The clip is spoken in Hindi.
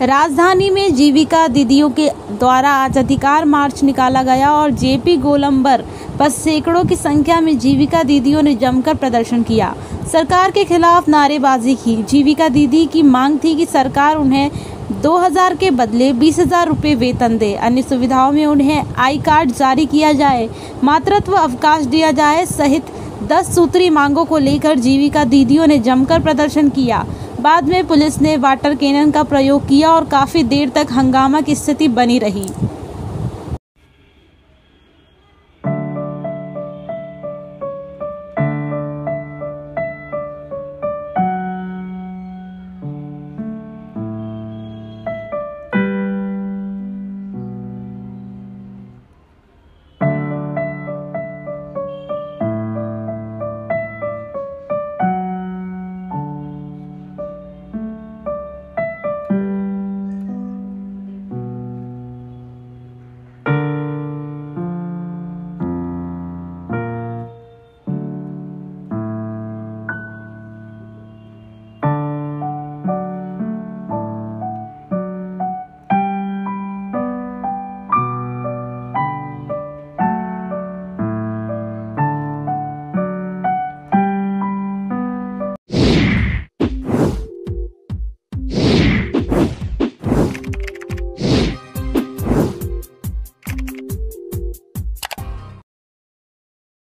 राजधानी में जीविका दीदियों के द्वारा आज अधिकार मार्च निकाला गया और जेपी गोलंबर पर सैकड़ों की संख्या में जीविका दीदियों ने जमकर प्रदर्शन किया। सरकार के खिलाफ नारेबाजी की। जीविका दीदी की मांग थी कि सरकार उन्हें 2000 के बदले बीस हज़ार रुपये वेतन दे। अन्य सुविधाओं में उन्हें आई कार्ड जारी किया जाए, मातृत्व अवकाश दिया जाए सहित दस सूत्री मांगों को लेकर जीविका दीदियों ने जमकर प्रदर्शन किया। बाद में पुलिस ने वाटर कैनन का प्रयोग किया और काफ़ी देर तक हंगामा की स्थिति बनी रही।